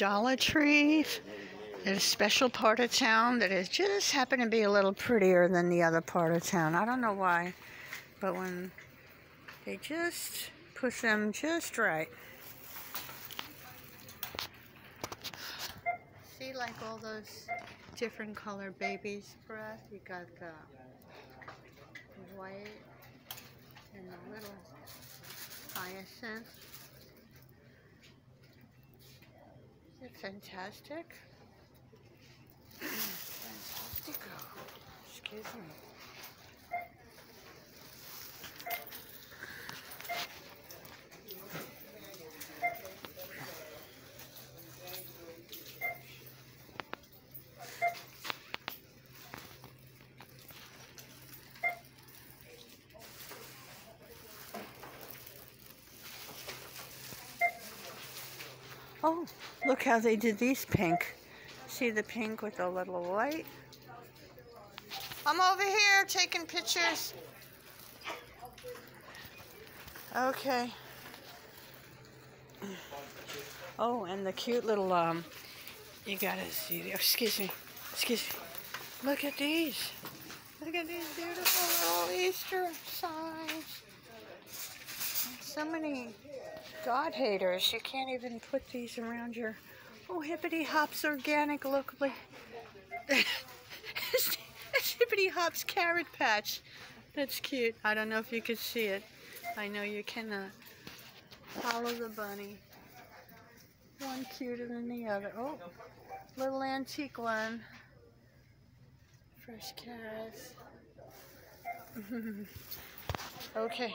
Dollar Tree in a special part of town that is just happened to be a little prettier than the other part of town. I don't know why, but when they just put them just right. See, like all those different color baby's breath. You got the white and the little hyacinth. Is it fantastic? Fantastico. Excuse me. Oh, look how they did these pink. See the pink with the little white? I'm over here taking pictures. Okay. Oh, and the cute little, um, you gotta see, excuse me, excuse me. Look at these. Look at these beautiful little So many God haters. You can't even put these around your oh hippity hops organic locally. it's hippity hops carrot patch. That's cute. I don't know if you can see it. I know you cannot. Follow the bunny. One cuter than the other. Oh, little antique one. Fresh carrots. okay.